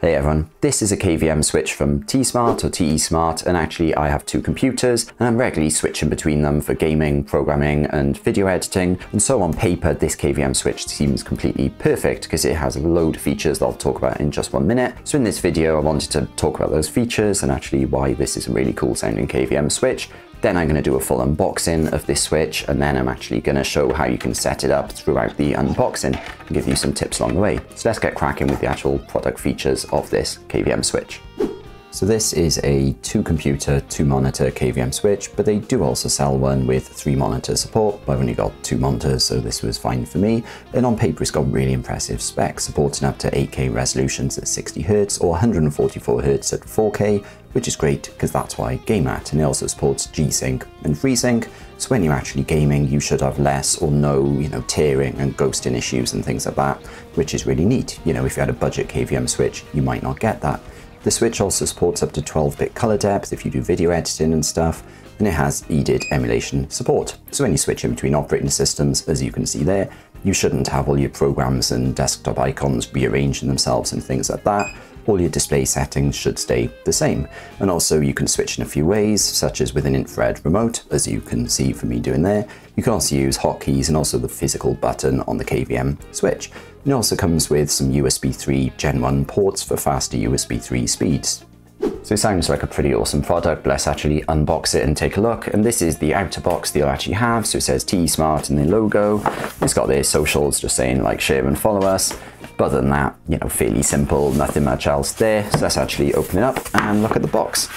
Hey everyone, this is a KVM switch from T-Smart or TE Smart and actually I have two computers and I'm regularly switching between them for gaming, programming and video editing. And so on paper this KVM switch seems completely perfect because it has a load of features that I'll talk about in just one minute. So in this video I wanted to talk about those features and actually why this is a really cool sounding KVM switch then I'm going to do a full unboxing of this switch and then I'm actually going to show how you can set it up throughout the unboxing and give you some tips along the way. So let's get cracking with the actual product features of this KVM switch. So this is a two computer, two monitor KVM switch, but they do also sell one with three monitor support. but I've only got two monitors, so this was fine for me. And on paper, it's got really impressive specs, supporting up to 8K resolutions at 60Hz or 144Hz at 4K, which is great because that's why I game at. And it also supports G-Sync and FreeSync. So when you're actually gaming, you should have less or no, you know, tearing and ghosting issues and things like that, which is really neat. You know, if you had a budget KVM switch, you might not get that. The Switch also supports up to 12-bit color depth if you do video editing and stuff, and it has EDID emulation support. So when you switch in between operating systems, as you can see there, you shouldn't have all your programs and desktop icons rearranging themselves and things like that. All your display settings should stay the same. And also you can switch in a few ways, such as with an infrared remote, as you can see from me doing there. You can also use hotkeys and also the physical button on the KVM switch. It also comes with some USB 3 Gen 1 ports for faster USB 3 speeds. So it sounds like a pretty awesome product. Let's actually unbox it and take a look. And this is the outer box they'll actually have. So it says T Smart and the logo. It's got their socials just saying like share and follow us. But other than that, you know, fairly simple, nothing much else there. So let's actually open it up and look at the box.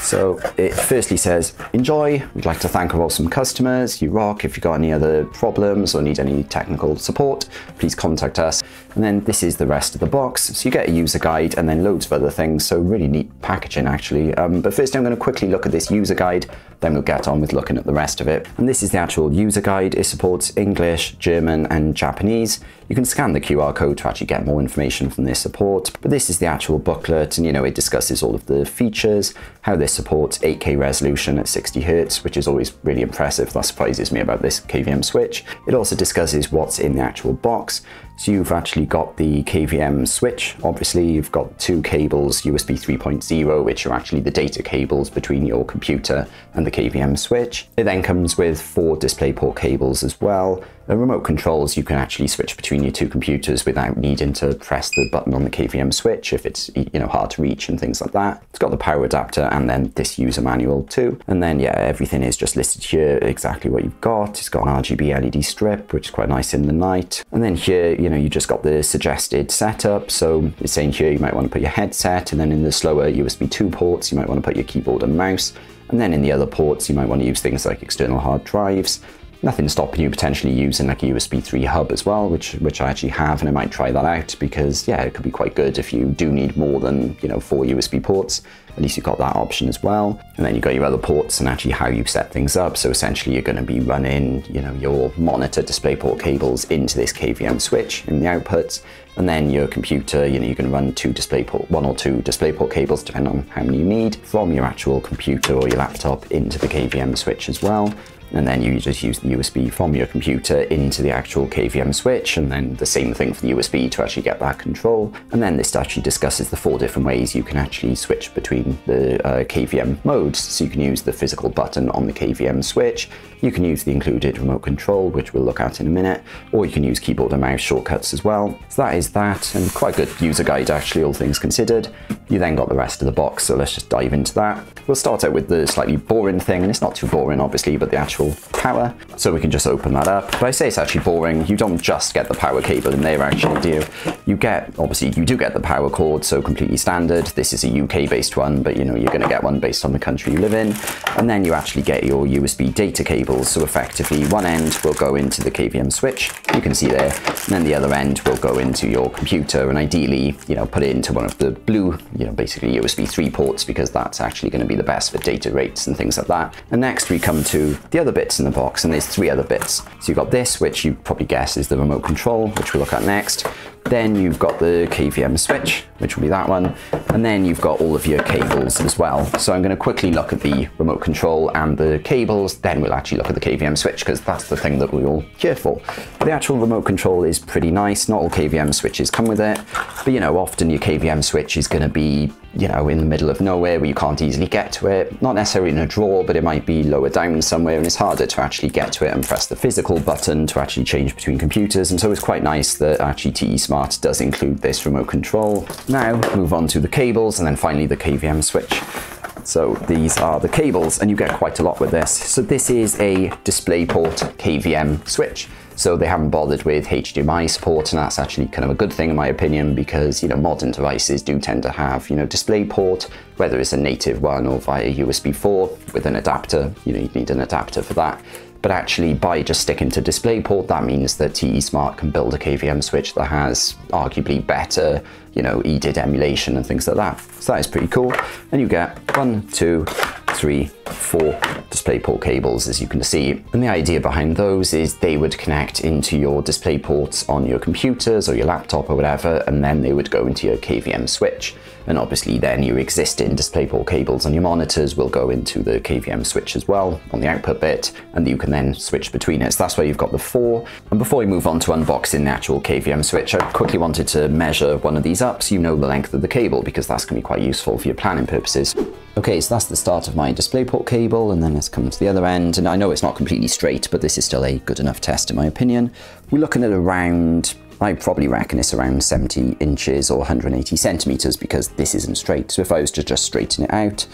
So it firstly says, enjoy, we'd like to thank our awesome customers, you rock, if you've got any other problems or need any technical support, please contact us. And then this is the rest of the box. So you get a user guide and then loads of other things. So really neat packaging actually. Um, but first I'm going to quickly look at this user guide, then we'll get on with looking at the rest of it. And this is the actual user guide. It supports English, German and Japanese. You can scan the QR code to actually get more information from their support. But this is the actual booklet and you know it discusses all of the features, how this supports 8K resolution at 60 Hz, which is always really impressive. That surprises me about this KVM switch. It also discusses what's in the actual box. So you've actually got the KVM switch. Obviously, you've got two cables, USB 3.0, which are actually the data cables between your computer and the KVM switch. It then comes with four DisplayPort cables as well. The remote controls, you can actually switch between your two computers without needing to press the button on the KVM switch if it's you know hard to reach and things like that. It's got the power adapter and then this user manual too. And then yeah, everything is just listed here, exactly what you've got. It's got an RGB LED strip, which is quite nice in the night. And then here, you know, you just got the suggested setup. So it's saying here you might want to put your headset and then in the slower USB 2 ports, you might want to put your keyboard and mouse. And then in the other ports, you might want to use things like external hard drives. Nothing stopping you potentially using like a USB 3 hub as well, which which I actually have, and I might try that out because yeah, it could be quite good if you do need more than you know four USB ports. At least you've got that option as well. And then you've got your other ports and actually how you set things up. So essentially you're going to be running, you know, your monitor DisplayPort cables into this KVM switch in the outputs. And then your computer, you know, you can run two DisplayPort, one or two DisplayPort cables, depending on how many you need, from your actual computer or your laptop into the KVM switch as well and then you just use the USB from your computer into the actual KVM switch, and then the same thing for the USB to actually get that control. And then this actually discusses the four different ways you can actually switch between the uh, KVM modes. So you can use the physical button on the KVM switch, you can use the included remote control, which we'll look at in a minute, or you can use keyboard and mouse shortcuts as well. So that is that, and quite a good user guide actually, all things considered. You then got the rest of the box, so let's just dive into that. We'll start out with the slightly boring thing, and it's not too boring obviously, but the actual power. So we can just open that up. But I say it's actually boring, you don't just get the power cable in there actually, do you? You get, obviously you do get the power cord, so completely standard. This is a UK based one, but you know, you're gonna get one based on the country you live in. And then you actually get your USB data cables. So effectively one end will go into the KVM switch, you can see there, and then the other end will go into your computer and ideally, you know, put it into one of the blue, you know, basically USB 3 ports because that's actually gonna be the best for data rates and things like that. And next we come to the other other bits in the box, and there's three other bits. So you've got this, which you probably guess is the remote control, which we'll look at next. Then you've got the KVM switch, which will be that one. And then you've got all of your cables as well. So I'm gonna quickly look at the remote control and the cables, then we'll actually look at the KVM switch because that's the thing that we're all here for. The actual remote control is pretty nice. Not all KVM switches come with it, but you know, often your KVM switch is gonna be you know, in the middle of nowhere where you can't easily get to it. Not necessarily in a drawer, but it might be lower down somewhere and it's harder to actually get to it and press the physical button to actually change between computers. And so it's quite nice that actually TESmart does include this remote control. Now move on to the cables and then finally the KVM switch. So these are the cables and you get quite a lot with this. So this is a DisplayPort KVM switch. So they haven't bothered with HDMI support, and that's actually kind of a good thing in my opinion because you know modern devices do tend to have you know DisplayPort, whether it's a native one or via USB 4 with an adapter. You know you need an adapter for that. But actually, by just sticking to DisplayPort, that means that TESmart can build a KVM switch that has arguably better, you know, EDID emulation and things like that. So that is pretty cool. And you get one, two, three, four DisplayPort cables, as you can see. And the idea behind those is they would connect into your DisplayPorts on your computers or your laptop or whatever, and then they would go into your KVM switch. And obviously then your existing DisplayPort cables on your monitors will go into the KVM switch as well on the output bit, and you can then switch between it. So that's where you've got the four. And before we move on to unboxing the actual KVM switch, I quickly wanted to measure one of these up so you know the length of the cable, because that's gonna be quite useful for your planning purposes. Okay, so that's the start of my DisplayPort cable, and then let's come to the other end. And I know it's not completely straight, but this is still a good enough test in my opinion. We're looking at around I probably reckon it's around 70 inches or 180 centimeters because this isn't straight. So if I was to just straighten it out,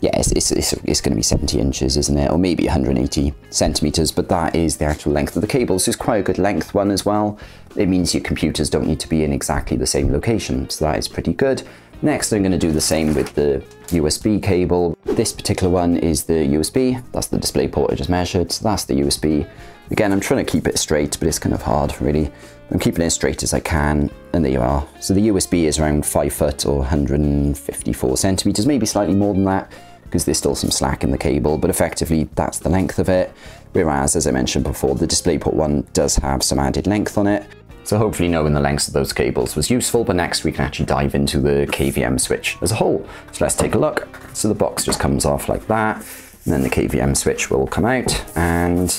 yeah, it's, it's, it's, it's going to be 70 inches, isn't it? Or maybe 180 centimeters, but that is the actual length of the cable. So it's quite a good length one as well. It means your computers don't need to be in exactly the same location. So that is pretty good. Next, I'm going to do the same with the USB cable. This particular one is the USB. That's the display port I just measured. So that's the USB. Again, I'm trying to keep it straight, but it's kind of hard, really. I'm keeping it as straight as I can, and there you are. So the USB is around 5 foot or 154 centimeters, maybe slightly more than that, because there's still some slack in the cable, but effectively that's the length of it. Whereas, as I mentioned before, the DisplayPort one does have some added length on it. So hopefully knowing the lengths of those cables was useful, but next we can actually dive into the KVM switch as a whole. So let's take a look. So the box just comes off like that, and then the KVM switch will come out, and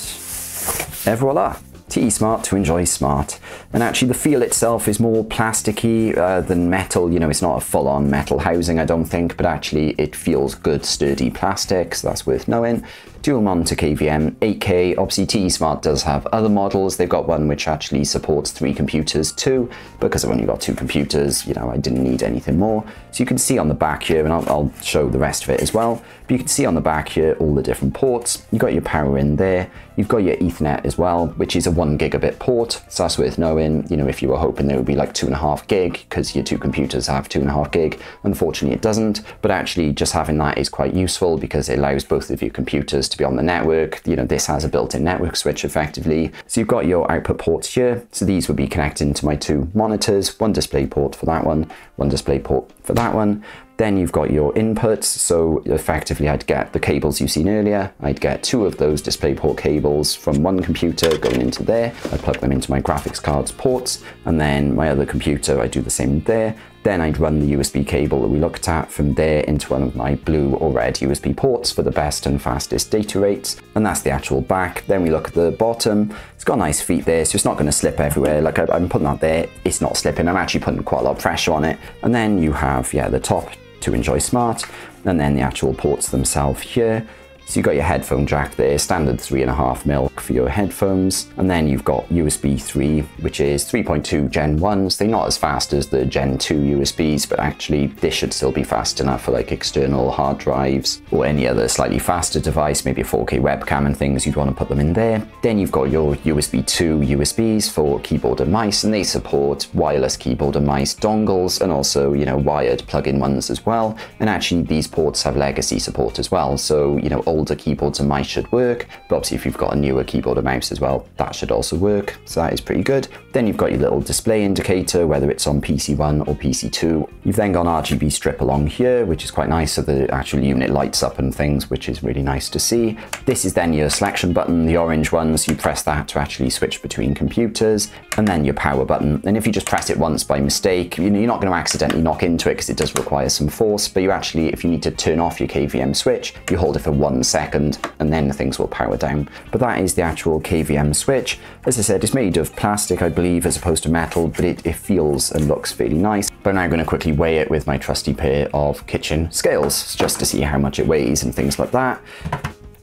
et voila. TESmart to enjoy smart. And actually the feel itself is more plasticky uh, than metal, you know, it's not a full-on metal housing I don't think, but actually it feels good sturdy plastic, so that's worth knowing dual monitor KVM, 8K. Obviously, TESmart does have other models. They've got one which actually supports three computers too. Because I've only got two computers, you know, I didn't need anything more. So you can see on the back here, and I'll, I'll show the rest of it as well. But you can see on the back here all the different ports. You've got your power in there. You've got your Ethernet as well, which is a one gigabit port. So that's worth knowing. You know, if you were hoping there would be like two and a half gig, because your two computers have two and a half gig. Unfortunately, it doesn't. But actually, just having that is quite useful because it allows both of your computers to to be on the network. You know, this has a built-in network switch effectively. So you've got your output ports here. So these would be connecting to my two monitors, one display port for that one, one display port for that one. Then you've got your inputs. So effectively I'd get the cables you've seen earlier. I'd get two of those DisplayPort cables from one computer going into there. I plug them into my graphics card's ports. And then my other computer, I do the same there. Then I'd run the USB cable that we looked at from there into one of my blue or red USB ports for the best and fastest data rates. And that's the actual back. Then we look at the bottom. It's got nice feet there, so it's not going to slip everywhere. Like I'm putting that there, it's not slipping. I'm actually putting quite a lot of pressure on it. And then you have, yeah, the top to enjoy smart, and then the actual ports themselves here. So you've got your headphone jack there, standard 3.5 mil for your headphones. And then you've got USB 3, which is 3.2 Gen 1s. They're not as fast as the Gen 2 USBs, but actually this should still be fast enough for like external hard drives or any other slightly faster device, maybe a 4K webcam and things, you'd want to put them in there. Then you've got your USB 2 USBs for keyboard and mice, and they support wireless keyboard and mice dongles and also, you know, wired plug-in ones as well. And actually these ports have legacy support as well. So, you know, older keyboards and mice should work, but obviously if you've got a newer keyboard and mouse as well, that should also work, so that is pretty good. Then you've got your little display indicator, whether it's on PC1 or PC2. You've then got an RGB strip along here, which is quite nice, so the actual unit lights up and things, which is really nice to see. This is then your selection button, the orange one, so you press that to actually switch between computers, and then your power button. And if you just press it once by mistake, you're not going to accidentally knock into it because it does require some force, but you actually, if you need to turn off your KVM switch, you hold it for one second, and then the things will power down. But that is the actual KVM switch. As I said, it's made of plastic, I believe, as opposed to metal, but it, it feels and looks fairly nice. But I'm now going to quickly weigh it with my trusty pair of kitchen scales, just to see how much it weighs and things like that.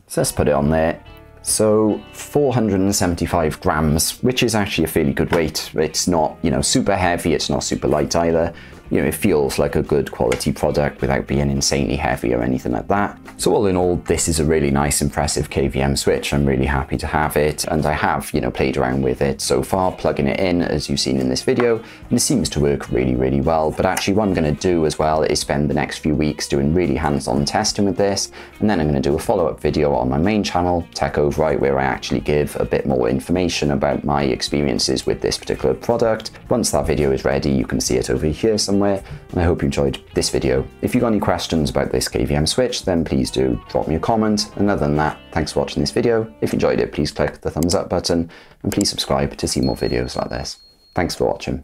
So let's put it on there. So 475 grams, which is actually a fairly good weight. It's not, you know, super heavy, it's not super light either you know, it feels like a good quality product without being insanely heavy or anything like that. So all in all, this is a really nice, impressive KVM switch. I'm really happy to have it, and I have, you know, played around with it so far, plugging it in, as you've seen in this video, and it seems to work really, really well. But actually what I'm gonna do as well is spend the next few weeks doing really hands-on testing with this, and then I'm gonna do a follow-up video on my main channel, Tech Overwrite, where I actually give a bit more information about my experiences with this particular product. Once that video is ready, you can see it over here somewhere somewhere, and I hope you enjoyed this video. If you've got any questions about this KVM switch, then please do drop me a comment. And other than that, thanks for watching this video. If you enjoyed it, please click the thumbs up button, and please subscribe to see more videos like this. Thanks for watching.